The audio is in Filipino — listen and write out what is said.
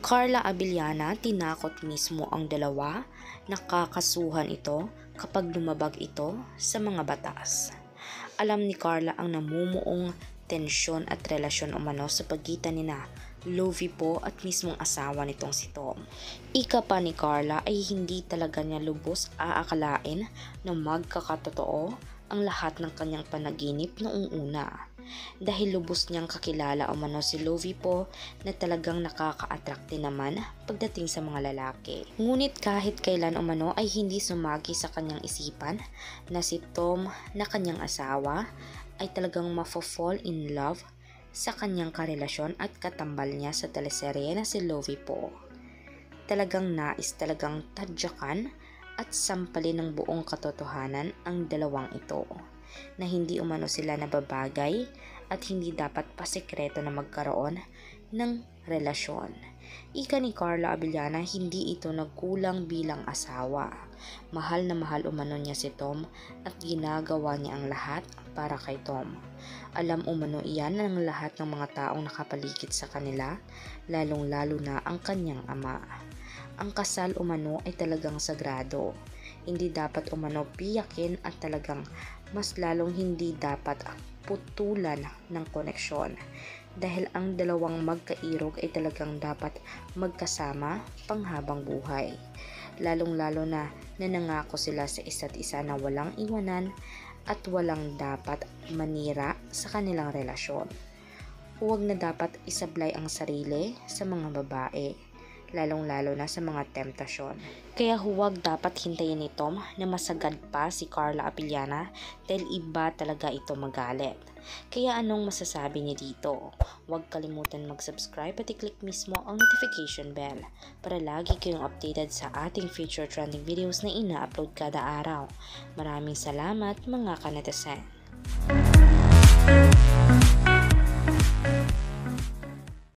Carla Abiliana tinakot mismo ang dalawa nakakasuhan ito kapag lumabag ito sa mga batas. Alam ni Carla ang namumuong tensyon at relasyon umano sa pagitan ni na po at mismong asawa nitong si Tom. Ika pa ni Carla ay hindi talaga niya lubos aakalain na magkakatotoo ang lahat ng kanyang panaginip noong una. Dahil lubos niyang kakilala umano si Lovie po na talagang nakaka-attract din naman pagdating sa mga lalaki. Ngunit kahit kailan umano ay hindi sumagi sa kanyang isipan na si Tom na kanyang asawa ay talagang mafo-fall in love sa kanyang karelasyon at katambal niya sa teleserye na si Lovie po. Talagang nais talagang tadyakan at sampalin ng buong katotohanan ang dalawang ito na hindi umano sila nababagay at hindi dapat pasekreto na magkaroon ng relasyon. Ika ni Carla Abellana, hindi ito nagkulang bilang asawa. Mahal na mahal umano niya si Tom at ginagawa niya ang lahat para kay Tom. Alam umano iyan ng lahat ng mga taong nakapaligid sa kanila, lalong-lalo na ang kanyang ama. Ang kasal umano ay talagang sagrado. Hindi dapat umano piyakin at talagang mas lalong hindi dapat putulan ng koneksyon dahil ang dalawang magkairog ay talagang dapat magkasama panghabang buhay. Lalong-lalo na nanangako sila sa isa't isa na walang iwanan at walang dapat manira sa kanilang relasyon. Huwag na dapat isablay ang sarili sa mga babae, lalong-lalo na sa mga temptasyon. Kaya huwag dapat hintayin ni Tom na masagad pa si Carla Apiliana dahil iba talaga ito magalit. Kaya anong masasabi niya dito? Huwag kalimutan mag-subscribe at i-click mismo ang notification bell para lagi kayong updated sa ating future trending videos na ina-upload kada araw. Maraming salamat mga kanetasen!